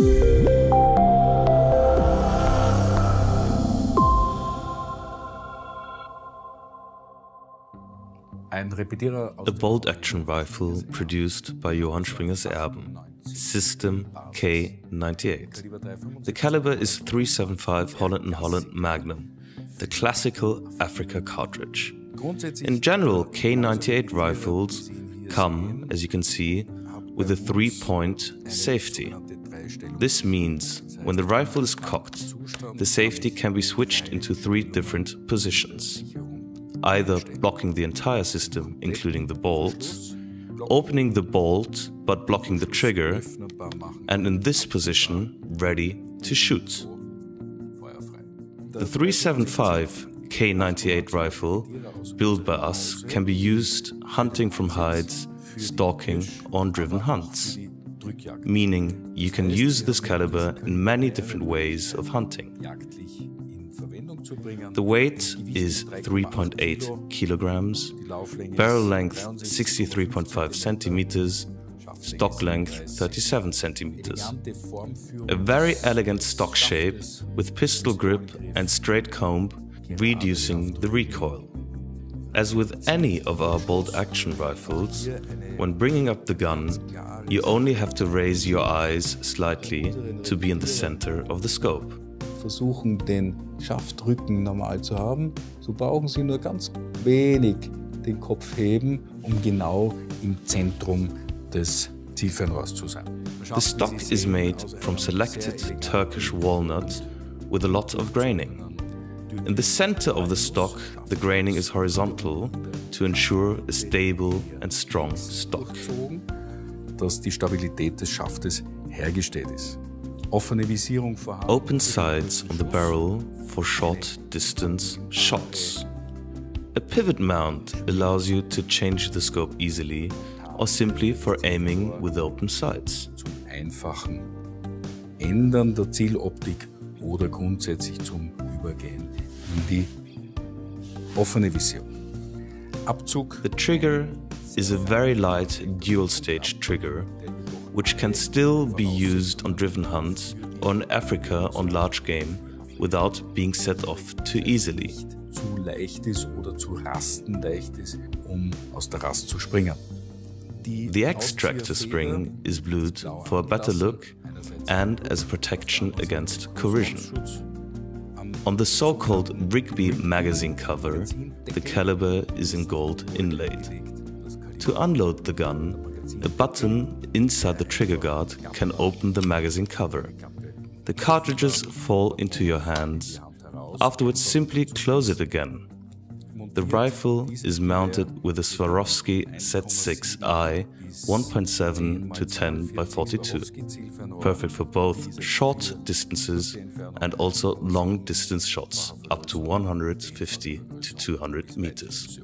A bolt action rifle produced by Johann Springers Erben, System K98. The caliber is 375 Holland & Holland Magnum, the classical Africa cartridge. In general, K98 rifles come, as you can see, with a three-point safety. This means when the rifle is cocked, the safety can be switched into three different positions either blocking the entire system, including the bolts, opening the bolt but blocking the trigger, and in this position, ready to shoot. The 375 K98 rifle, built by us, can be used hunting from hides, stalking, or on driven hunts, meaning you can use this caliber in many different ways of hunting. The weight is 3.8 kilograms, barrel length 63.5 centimeters, stock length 37 centimeters. A very elegant stock shape with pistol grip and straight comb, reducing the recoil. As with any of our bolt action rifles, when bringing up the gun, you only have to raise your eyes slightly to be in the center of the scope. versuchen, den Schaftrücken normal zu haben, so brauchen Sie nur ganz wenig den Kopf heben, um genau im Zentrum des Zielfernrohrs zu sein. The stock is made from selected Turkish walnut with a lot of graining. In the center of the stock, the graining is horizontal to ensure a stable and strong stock. Dass die Stabilität des Schaftes hergestellt ist. Open sights on the barrel for short distance shots. A pivot mount allows you to change the scope easily or simply for aiming with open sights. Zum einfachen Ändern der Zieloptik oder grundsätzlich zum Übergehen in die offene. Abzug. The trigger is a very light dual stage trigger which can still be used on driven hunts or in Africa on large game without being set off too easily. Zu leicht ist oder zu rastenleicht ist, um aus der Rast zu springen. The extractor spring is blued for a better look and as a protection against corrosion. On the so-called Rigby magazine cover, the caliber is in gold inlaid. To unload the gun, a button inside the trigger guard can open the magazine cover. The cartridges fall into your hands. Afterwards, simply close it again. The rifle is mounted with a Swarovski Z6i 1.7 to 10 by 42, perfect for both short distances and also long distance shots up to 150 to 200 meters.